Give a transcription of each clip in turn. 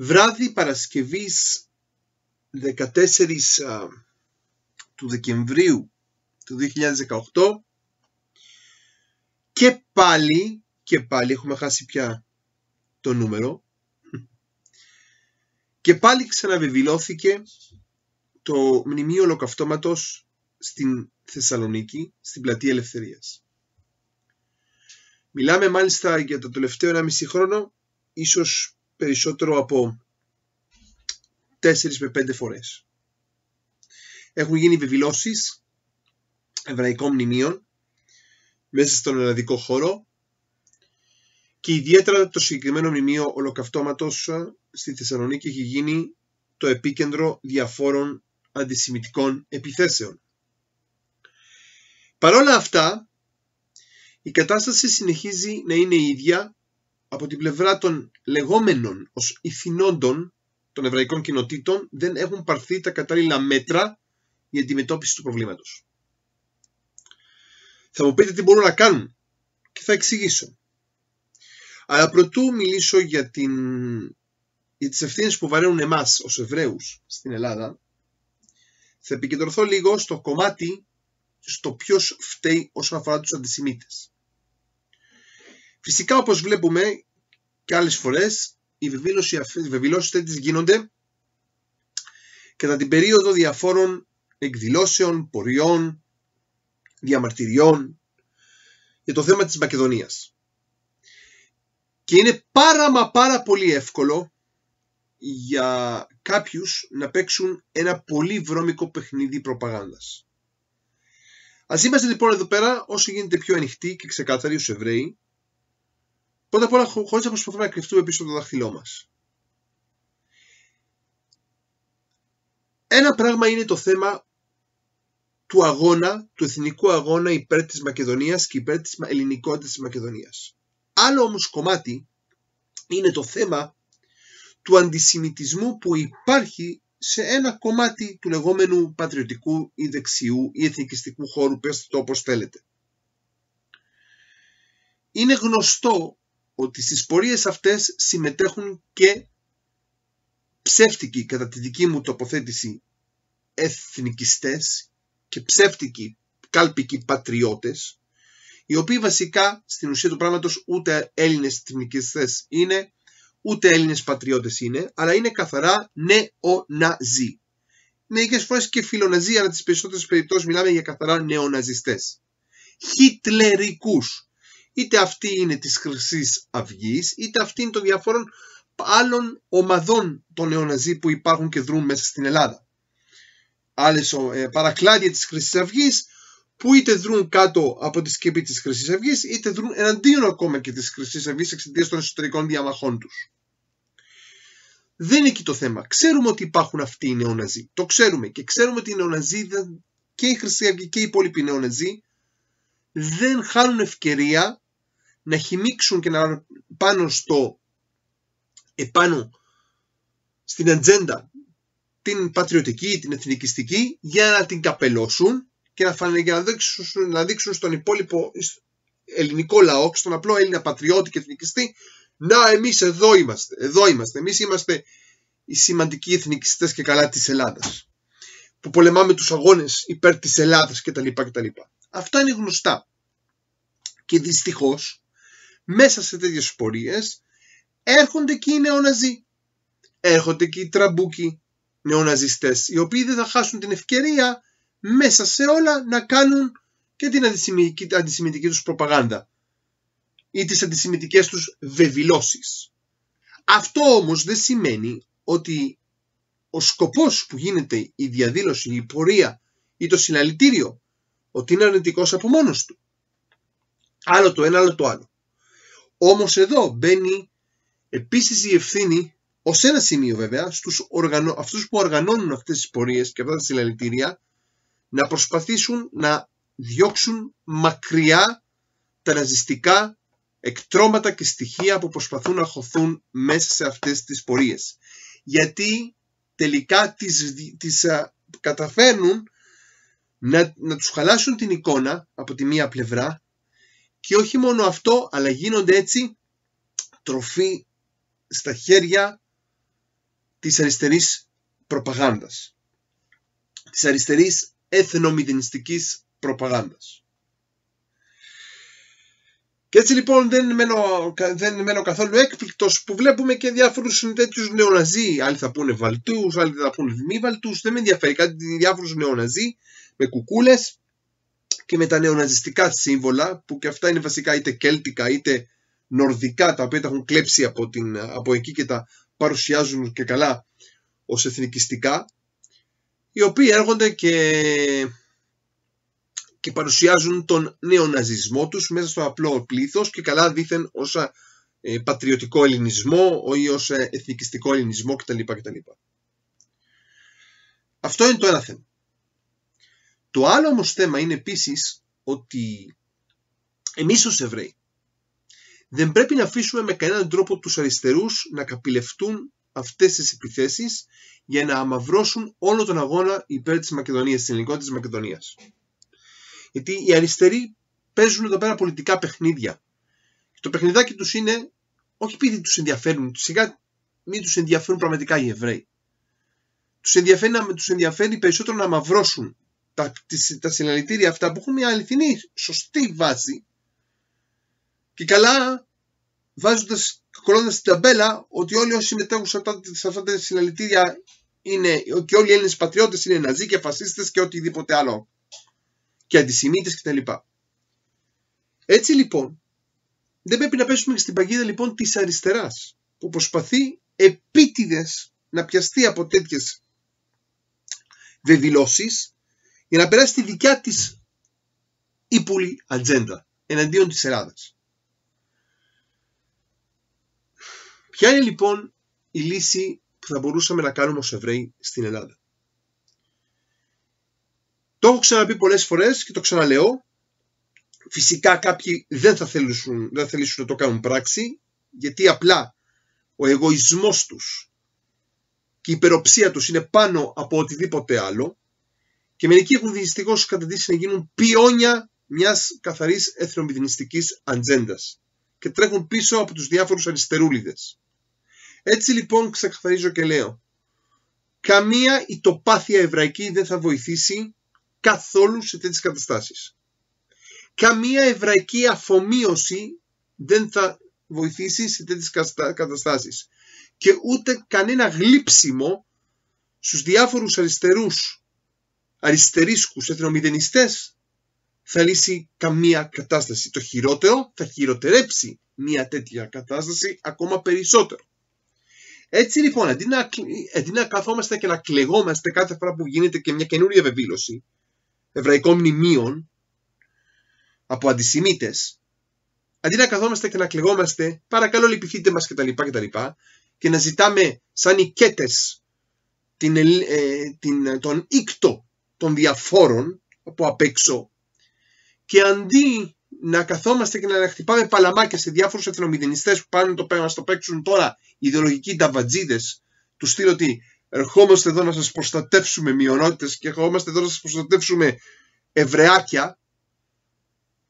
Βράδυ Παρασκευής 14 του Δεκεμβρίου του 2018 και πάλι, και πάλι έχουμε χάσει πια το νούμερο και πάλι ξαναβεβηλώθηκε το μνημείο ολοκαυτώματος στην Θεσσαλονίκη, στην Πλατεία Ελευθερίας. Μιλάμε μάλιστα για το τελευταίο 1,5 χρόνο, ίσως περισσότερο από 4 με 5 φορές. Έχουν γίνει βεβηλώσεις εβραϊκών μνημείων μέσα στον ελλαδικό χώρο και ιδιαίτερα το συγκεκριμένο μνημείο ολοκαυτώματος στη Θεσσαλονίκη έχει γίνει το επίκεντρο διαφόρων αντισημιτικών επιθέσεων. Παρόλα αυτά, η κατάσταση συνεχίζει να είναι η ίδια από την πλευρά των λεγόμενων ως ηθινόντων των εβραϊκών κοινοτήτων δεν έχουν πάρθει τα κατάλληλα μέτρα για αντιμετώπιση του προβλήματος. Θα μου πείτε τι μπορούν να κάνουν και θα εξηγήσω. Αλλά προτού μιλήσω για, την... για τις ευθύνες που βαραίνουν εμάς ως Εβραίους στην Ελλάδα, θα επικεντρωθώ λίγο στο κομμάτι στο ποιος φταίει όσον αφορά τους αντισημίτες. Φυσικά όπως βλέπουμε και άλλες φορές οι βεβηλώσεις τέτοιες γίνονται κατά την περίοδο διαφόρων εκδηλώσεων, ποριών, διαμαρτυριών για το θέμα της Μακεδονίας. Και είναι πάρα μα πάρα πολύ εύκολο για κάποιους να παίξουν ένα πολύ βρώμικο παιχνίδι προπαγάνδας. Ας είμαστε λοιπόν εδώ πέρα όσο γίνεται πιο ανοιχτοί και ξεκάθαροι ως Εβραίοι Πρώτα απ' όλα, χωρίς να προσπαθούμε να κρυφτούμε πίσω από το δάχτυλό μας. Ένα πράγμα είναι το θέμα του αγώνα, του εθνικού αγώνα υπέρ της Μακεδονίας και υπέρ της ελληνικότητας της Μακεδονίας. Άλλο όμως κομμάτι είναι το θέμα του αντισημιτισμού που υπάρχει σε ένα κομμάτι του λεγόμενου πατριωτικού ή δεξιού ή εθνικιστικού χώρου, πέστε το όπως θέλετε. Είναι γνωστό ότι στις πορείες αυτές συμμετέχουν και ψεύτικοι κατά τη δική μου τοποθέτηση εθνικιστές και ψεύτικοι κάλπικοι πατριώτες οι οποίοι βασικά στην ουσία του πράγματος ούτε Έλληνες εθνικιστές είναι ούτε Έλληνες πατριώτες είναι αλλά είναι καθαρά νεοναζί. Μερικές φορές και φιλοναζί αλλά τις περισσότερες περιπτώσεις μιλάμε για καθαρά νεοναζιστές. Χιτλερικούς είτε αυτή είναι της χρυσής αυγής, είτε αυτή είναι των διαφόρων άλλων ομαδών των νεοναζί που υπάρχουν και δρούν μέσα στην Ελλάδα. Άλλες ε, παρακλάδια της χρυσής αυγής που είτε δρούν κάτω από τη σκεπή της χρυσής αυγής, είτε δρούν εναντίον ακόμα και της χρυσής αυγής εξαιτίας των εσωτερικών διαμαχών τους. Δεν είναι εκεί το θέμα. Ξέρουμε ότι υπάρχουν αυτοί οι νεοναζί. Το ξέρουμε και ξέρουμε ότι οι νεοναζί και η Χρυσή Αυγή και οι υπόλοιποι νεοναζί δεν χάνουν ευκαιρία να χυμίξουν και να πάνω στο επάνω στην ατζέντα την πατριωτική, την εθνικιστική για να την καπελώσουν και να, φάνε, για να, δείξουν, να δείξουν στον υπόλοιπο ελληνικό λαό στον απλό Έλληνα πατριώτη και εθνικιστή να εμείς εδώ είμαστε, εδώ είμαστε, εμείς είμαστε οι σημαντικοί εθνικιστές και καλά της Ελλάδας που πολεμάμε τους αγώνες υπέρ της Ελλάδας κτλ. κτλ. Αυτά είναι γνωστά και δυστυχώς μέσα σε τέτοιες πορείες έρχονται και οι νεοναζί. Έρχονται και οι τραμπούκοι νεοναζιστές, οι οποίοι δεν θα χάσουν την ευκαιρία μέσα σε όλα να κάνουν και την αντισημιτική, αντισημιτική τους προπαγάνδα ή τις αντισημιτικές τους βεβηλώσεις. Αυτό όμως δεν σημαίνει ότι ο σκοπός που γίνεται η διαδήλωση, η πορεία ή το συλλαλητήριο ότι είναι αρνητικός από μόνος του. Άλλο το ένα, άλλο το άλλο. Όμως εδώ μπαίνει επίσης η ευθύνη ως ένα σημείο βέβαια στους οργανω... αυτούς που οργανώνουν αυτές τις πορείες και αυτά τα συλλαλητήρια να προσπαθήσουν να διώξουν μακριά τα ναζιστικά εκτρώματα και στοιχεία που προσπαθούν να χωθούν μέσα σε αυτές τις πορείες. Γιατί τελικά τις, τις καταφέρνουν να, να τους χαλάσουν την εικόνα από τη μία πλευρά και όχι μόνο αυτό, αλλά γίνονται έτσι τροφή στα χέρια της αριστερής προπαγάνδας, της αριστερής εθνομηδενιστικής προπαγάνδας. Και έτσι λοιπόν δεν μένω, δεν μένω καθόλου έκπληκτος που βλέπουμε και διάφορους τέτοιους νεοναζί. Άλλοι θα πούνε βαλτούς, άλλοι θα πούνε μη βαλτούς. Δεν με ενδιαφέρει κάτι διάφορους νεοναζί με κουκούλες και με τα νεοναζιστικά σύμβολα που και αυτά είναι βασικά είτε κέλτικα είτε νορδικά τα οποία τα έχουν κλέψει από, την, από εκεί και τα παρουσιάζουν και καλά ως εθνικιστικά οι οποίοι έρχονται και, και παρουσιάζουν τον νεοναζισμό τους μέσα στο απλό πλήθος και καλά δήθεν ως ε, πατριωτικό ελληνισμό ή ως ε, εθνικιστικό ελληνισμό κτλ. κτλ. Αυτό είναι το ένα θέμα. Το άλλο όμως θέμα είναι επίσης ότι εμείς ως Εβραίοι δεν πρέπει να αφήσουμε με κανέναν τρόπο τους αριστερούς να καπηλευτούν αυτές τις επιθέσεις για να αμαυρώσουν όλο τον αγώνα υπέρ της Μακεδονίας, της ελληνικότητας της Μακεδονίας. Γιατί οι αριστεροί παίζουν εδώ πέρα πολιτικά παιχνίδια. Και το παιχνιδάκι τους είναι, όχι επειδή τους ενδιαφέρουν, σιγά μην τους ενδιαφέρουν πραγματικά οι Εβραίοι. Τους ενδιαφέρει, τους ενδιαφέρει περισσότερο να αμαυρώσουν τα, τα συλλαλητήρια αυτά που έχουν μια αληθινή, σωστή βάση και καλά βάζοντας, κολλώντας στην ταμπέλα ότι όλοι όσοι συμμετέχουν σε αυτά, σε αυτά τα συλλαλητήρια είναι, και όλοι οι Έλληνες πατριώτες είναι ναζί και φασίστες και οτιδήποτε άλλο και αντισημίτες κτλ. Έτσι λοιπόν, δεν πρέπει να πέσουμε στην παγίδα λοιπόν της αριστεράς που προσπαθεί επίτηδες να πιαστεί από τέτοιες βεβηλώσεις για να περάσει τη δικιά της ύπουλη ατζέντα εναντίον της Ελλάδας. Ποια είναι λοιπόν η λύση που θα μπορούσαμε να κάνουμε ως Εβραίοι στην Ελλάδα; Το έχω ξαναπεί πολλές φορές και το ξαναλέω. Φυσικά κάποιοι δεν θα θέλουν, δεν θα να το κάνουν πράξη γιατί απλά ο εγωισμός τους και η υπεροψία τους είναι πάνω από οτιδήποτε άλλο και μερικοί έχουν δυστυχώς καταντήσει να γίνουν πιόνια μιας καθαρής εθνομηδενιστικής ατζέντας και τρέχουν πίσω από τους διάφορους αριστερούλιδες. Έτσι λοιπόν ξεκαθαρίζω και λέω καμία ητοπάθεια εβραϊκή δεν θα βοηθήσει καθόλου σε τέτοιες καταστάσεις. Καμία εβραϊκή αφομοίωση δεν θα βοηθήσει σε τέτοιες καταστάσεις. Και ούτε κανένα γλύψιμο στους διάφορους αριστερούς, αριστερίσκους, εθνομηδενιστές θα λύσει καμία κατάσταση. Το χειρότερο θα χειροτερέψει μια τέτοια κατάσταση ακόμα περισσότερο. Έτσι λοιπόν, αντί να, αντί να καθόμαστε και να κλεγόμαστε κάθε φορά που γίνεται και μια καινούρια βεβήλωση εβραϊκών μνημείων από αντισημίτες, αντί να καθόμαστε και να κλεγόμαστε παρακαλώ λυπηθείτε μας κτλ. κτλ και να ζητάμε σαν οικέτες την, ε, την, τον ίκτο των διαφόρων από απ' έξω και αντί να καθόμαστε και να χτυπάμε παλαμάκια σε διάφορους εθνομηδενιστές που πάνε το, να το παίξουν τώρα ιδεολογικοί νταβατζίδες του στείλω ότι ερχόμαστε εδώ να σας προστατεύσουμε μειονότητες και ερχόμαστε εδώ να σας προστατεύσουμε ευρεάκια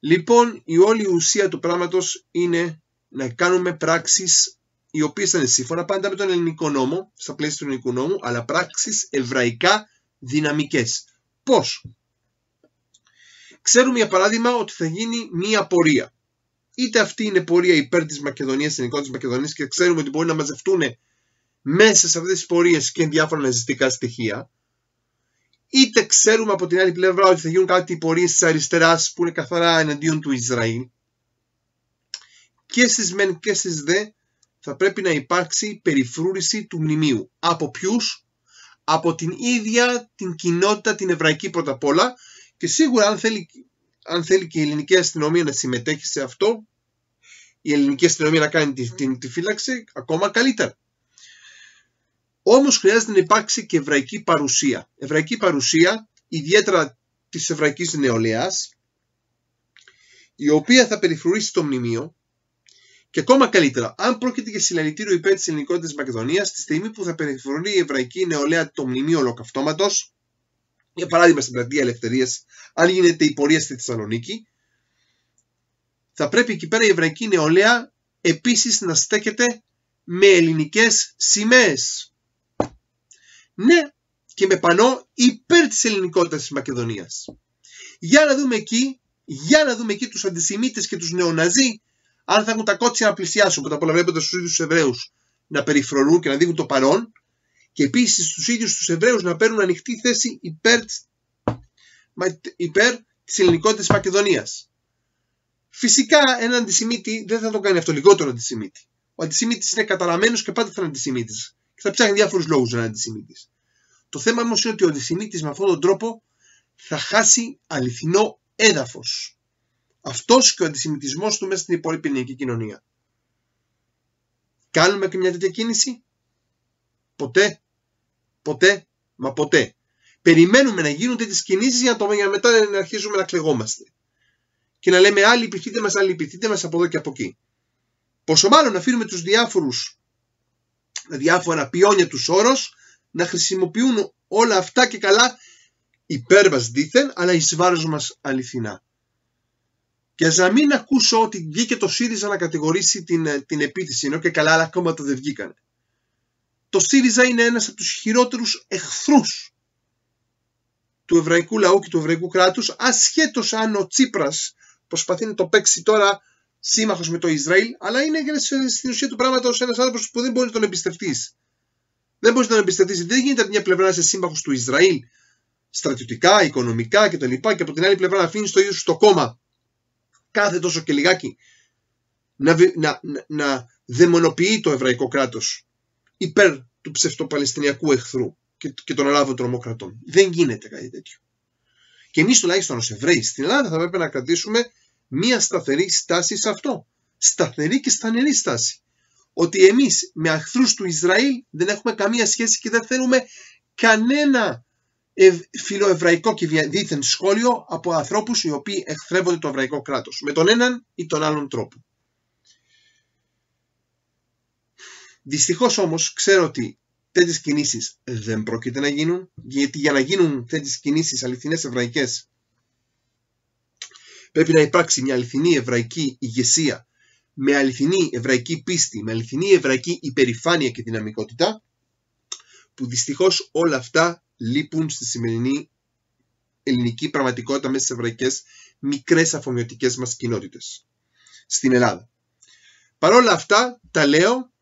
λοιπόν η όλη ουσία του πράγματος είναι να κάνουμε πράξεις οι οποίες θα είναι σύμφωνα πάντα με τον ελληνικό νόμο, στα πλαίσια του ελληνικού νόμου, αλλά πράξεις εβραϊκά δυναμικές. Πώς; Ξέρουμε για παράδειγμα ότι θα γίνει μία πορεία. Είτε αυτή είναι πορεία υπέρ της Μακεδονίας, της ελληνικότητας Μακεδονίας και ξέρουμε ότι μπορεί να μαζευτούν μέσα σε αυτές τις πορείες και διάφορα ναζιστικά στοιχεία, είτε ξέρουμε από την άλλη πλευρά ότι θα γίνουν κάτι πορείες της αριστεράς που είναι καθαρά εναντίον του Ισραήλ, και στις μεν και στις δε θα πρέπει να υπάρξει περιφρούρηση του μνημείου. Από ποιους, Από την ίδια την κοινότητα την εβραϊκή πρώτα απ' όλα και σίγουρα αν θέλει, αν θέλει και η ελληνική αστυνομία να συμμετέχει σε αυτό, η ελληνική αστυνομία να κάνει τη, τη, τη φύλαξη, ακόμα καλύτερα. Όμως χρειάζεται να υπάρξει και εβραϊκή παρουσία. Εβραϊκή παρουσία, ιδιαίτερα της εβραϊκής νεολαίας, η οποία θα περιφρουρήσει το μνημείο και ακόμα καλύτερα, αν πρόκειται για συλλαλητήριο υπέρ της ελληνικότητας Μακεδονίας, τη στιγμή που θα περιφρονεί η εβραϊκή νεολαία το μνημείο ολοκαυτώματος, για παράδειγμα στην πλατεία Ελευθερίας, αν γίνεται η πορεία στη Θεσσαλονίκη, θα πρέπει εκεί πέρα η εβραϊκή νεολαία επίσης να στέκεται με ελληνικές σημαίες. Ναι, και με πανό υπέρ της ελληνικότητας της Μακεδονίας. Για να δούμε εκεί, για να δούμε εκεί τους αντισημίτες και τους νεοναζί, αν θα έχουν τα κότσια να πλησιάσουν, που τα πολλά βλέπετε στους ίδιους Εβραίους να περιφρονούν και να δείχνουν το παρόν, και επίσης στους ίδιους τους Εβραίους να παίρνουν ανοιχτή θέση υπέρ, υπέρ της ελληνικότητας της Μακεδονίας. Φυσικά ένα αντισημίτη δεν θα το κάνει αυτό λιγότερο αντισημίτη. Ο αντισημίτης είναι καταραμένος και πάντα θα είναι αντισημίτης. Και θα ψάχνει διάφορους λόγους να είναι αντισημίτης. Το θέμα όμως είναι ότι ο αντισημίτης με αυτόν τον τρόπο θα χάσει αληθινό έδαφος. Αυτός και ο αντισημιτισμός του μέσα στην υπόλοιπη ελληνική κοινωνία. Κάνουμε και μια τέτοια κίνηση; Ποτέ. Ποτέ. Μα ποτέ. Περιμένουμε να γίνουν τέτοιες κινήσεις για, το, για μετά να αρχίζουμε να κλεγόμαστε. Και να λέμε άλλοι λυπηθείτε μας, άλλοι λυπηθείτε μας από εδώ και από εκεί. Πόσο μάλλον να αφήνουμε τους διάφορους διάφορα πιόνια τους όρος να χρησιμοποιούν όλα αυτά και καλά υπέρ μας δίθεν, αλλά εις βάρος μας αληθινά. Και ας να μην ακούσω ότι βγήκε το ΣΥΡΙΖΑ να κατηγορήσει την, την επίθεση, ενώ και καλά άλλα κόμματα δεν βγήκαν. Το ΣΥΡΙΖΑ είναι ένας από τους χειρότερους εχθρούς του εβραϊκού λαού και του εβραϊκού κράτους, ασχέτως αν ο Τσίπρας προσπαθεί να το παίξει τώρα σύμμαχος με το Ισραήλ, αλλά είναι στην ουσία του πράγματος ένας άνθρωπος που δεν μπορεί να τον εμπιστευτείς. Δεν μπορείς να τον εμπιστευτείς. Δεν γίνεται από μια πλευρά να είσαι σύμμαχος του Ισραήλ στρατιωτικά, οικονομικά κτλ. Και, και από την άλλη πλευρά να αφήνεις το ίδιο σου το κόμμα κάθε τόσο και λιγάκι να, να, να, να δαιμονοποιεί το εβραϊκό κράτος υπέρ του ψευτοπαλαιστινιακού εχθρού και, και των Αράβων τρομοκρατών. Δεν γίνεται κάτι τέτοιο. Και εμείς τουλάχιστον ως Εβραίοι στην Ελλάδα θα πρέπει να κρατήσουμε μία σταθερή στάση σε αυτό. Σταθερή και στανερή στάση. Ότι εμείς με αχθρούς του Ισραήλ δεν έχουμε καμία σχέση και δεν θέλουμε κανένα φιλοεβραϊκό και δίθεν σχόλιο από ανθρώπους οι οποίοι εχθρεύονται το εβραϊκό κράτος. Με τον έναν ή τον άλλον τρόπο. Δυστυχώς όμως ξέρω ότι τέτοιες κινήσεις δεν πρόκειται να γίνουν γιατί για να γίνουν τέτοιες κινήσεις αληθινές εβραϊκές Πρέπει να υπάρξει μια αληθινή εβραϊκή ηγεσία με αληθινή εβραϊκή πίστη, με αληθινή εβραϊκή υπερηφάνεια και δυναμικότητα που δυστυχώς όλα αυτά λείπουν στη σημερινή ελληνική πραγματικότητα μέσα στις εβραϊκές μικρές αφομοιωτικές μας κοινότητες στην Ελλάδα. Παρ' όλα αυτά τα λέω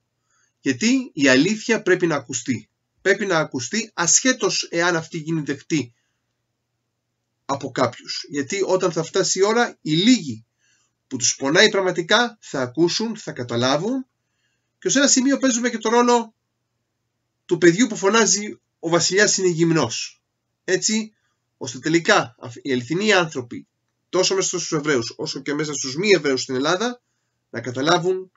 γιατί η αλήθεια πρέπει να ακουστεί. Πρέπει να ακουστεί ασχέτως εάν αυτή γίνει δεκτή από κάποιους. Γιατί όταν θα φτάσει η ώρα, οι λίγοι που τους πονάει πραγματικά θα ακούσουν, θα καταλάβουν και ως ένα σημείο παίζουμε και το ρόλο του παιδιού που φωνάζει ο βασιλιάς είναι γυμνός. Έτσι, ώστε τελικά οι αληθινοί άνθρωποι, τόσο μέσα στους Εβραίους όσο και μέσα στους μη Εβραίους στην Ελλάδα, να καταλάβουν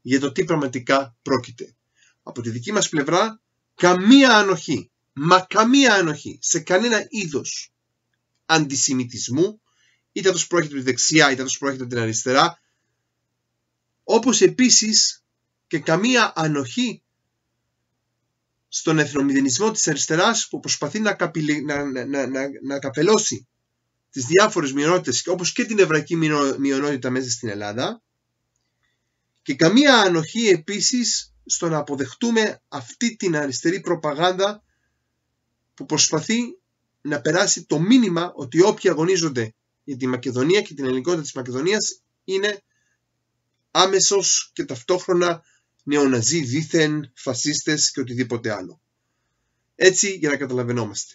για το τι πραγματικά πρόκειται. Από τη δική μας πλευρά, καμία ανοχή, μα καμία ανοχή σε κανένα είδος αντισημιτισμού, είτε αυτός πρόκειται από τη δεξιά, είτε αυτός πρόκειται από την αριστερά, όπως επίσης και καμία ανοχή στον εθνομηδενισμό της αριστεράς που προσπαθεί να, καπηλε, να, να, να, να καπελώσει τις διάφορες μειονότητες όπως και την εβραϊκή μειονότητα μέσα στην Ελλάδα και καμία ανοχή επίσης στο να αποδεχτούμε αυτή την αριστερή προπαγάνδα που προσπαθεί να περάσει το μήνυμα ότι όποιοι αγωνίζονται για τη Μακεδονία και την ελληνικότητα της Μακεδονίας είναι άμεσος και ταυτόχρονα νεοναζί, δίθεν, φασίστες και οτιδήποτε άλλο. Έτσι για να καταλαβαίνόμαστε.